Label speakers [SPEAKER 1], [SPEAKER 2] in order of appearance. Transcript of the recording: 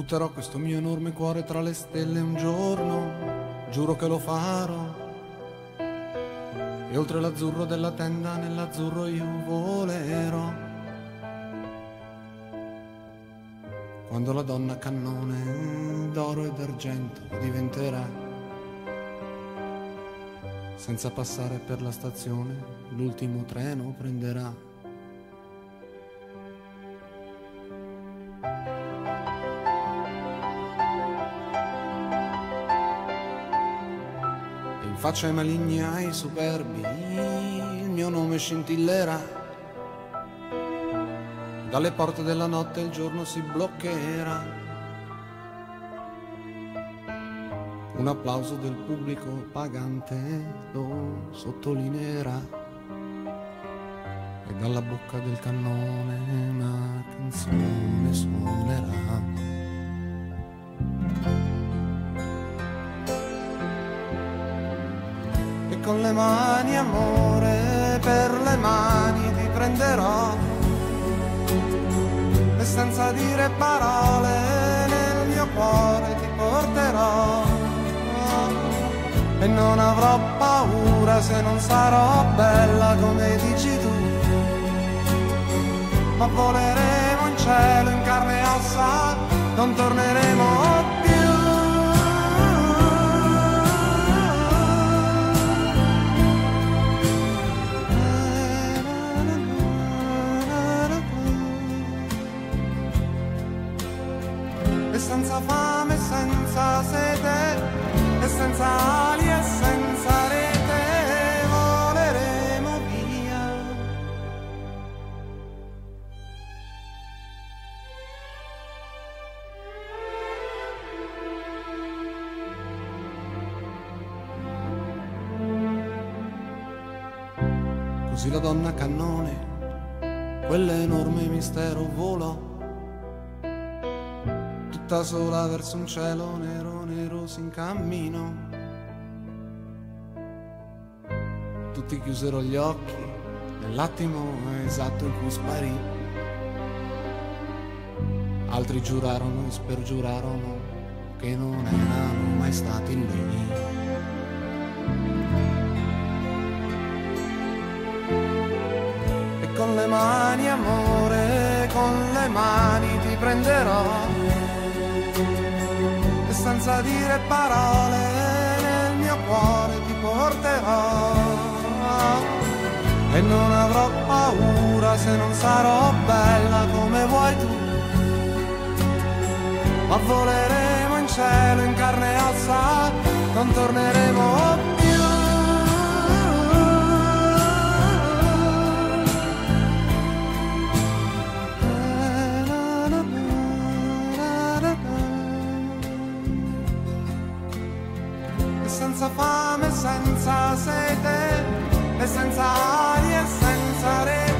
[SPEAKER 1] Butterò questo mio enorme cuore tra le stelle un giorno, giuro che lo farò. E oltre l'azzurro della tenda, nell'azzurro io volerò. Quando la donna cannone d'oro e d'argento diventerà, senza passare per la stazione, l'ultimo treno prenderà. Faccia ai maligni, ai superbi, il mio nome scintillerà. Dalle porte della notte il giorno si bloccherà. Un applauso del pubblico pagante lo sottolineerà. E dalla bocca del cannone una con le mani amore, per le mani ti prenderò. E senza dire parole nel mio cuore ti porterò. E non avrò paura se non sarò bella come dici tu. Ma voleremo in cielo in carne e ossa non torneremo senza fame, senza sete, e senza ali e senza rete voleremo via. Così la donna cannone, quell'enorme mistero volò tutta sola verso un cielo nero, nero si incammino. Tutti chiusero gli occhi nell'attimo esatto in cui sparì. Altri giurarono e spergiurarono che non erano mai stati lì. Con le mani amore, con le mani ti prenderò senza dire parole nel mio cuore ti porterò. E non avrò paura se non sarò bella come vuoi tu. Ma voleremo in cielo in carne e ossa non torneremo più senza fame, senza sete, e senza aria senza rete.